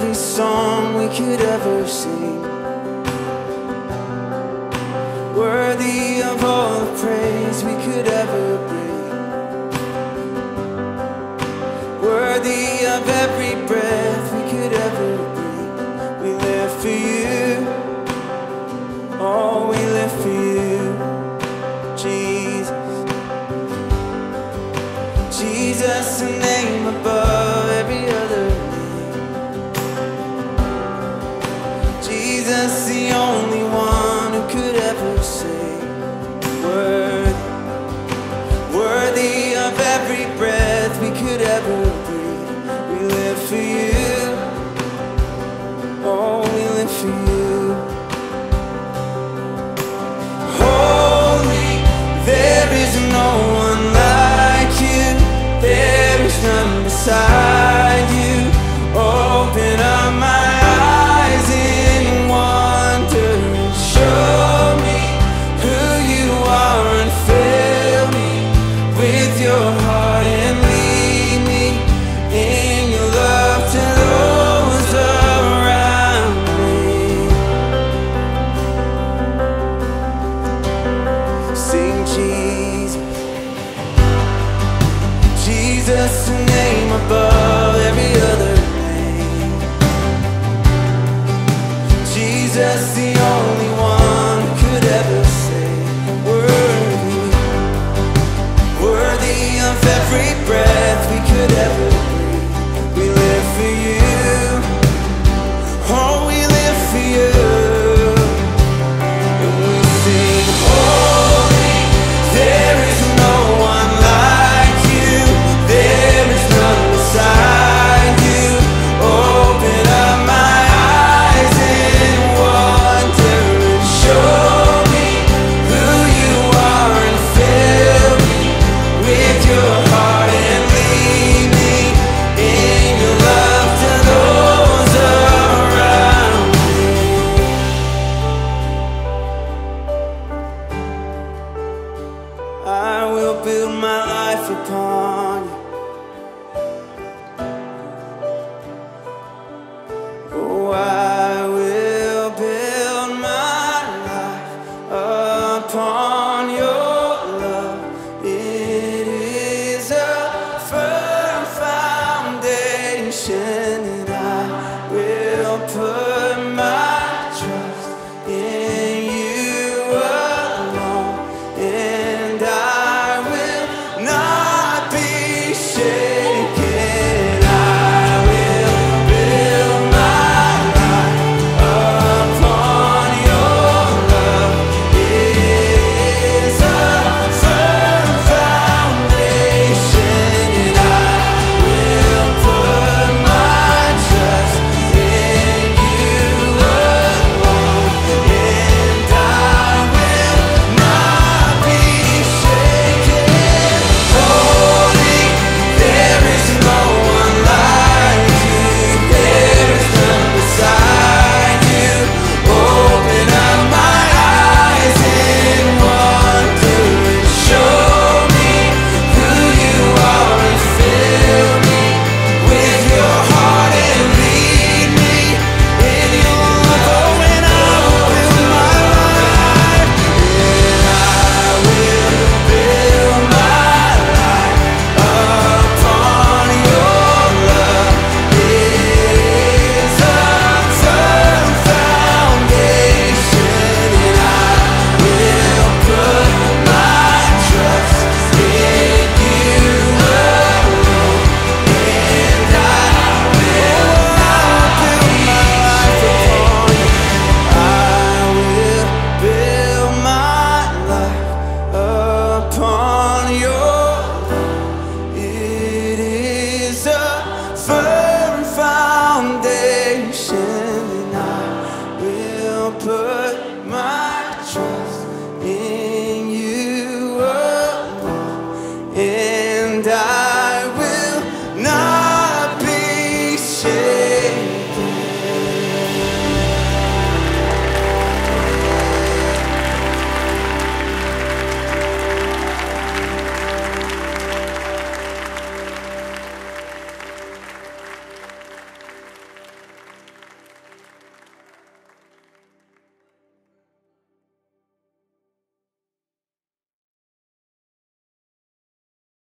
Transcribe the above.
Every song we could ever sing. Worthy of all the praise we could ever bring. Worthy of every breath we could ever breathe. We live for you. Oh, we live for you. Jesus. Jesus, name for. Jesus, a name above every other name. Jesus the only one who could ever say worthy worthy of every breath we could ever breathe. We live for you. Oh and I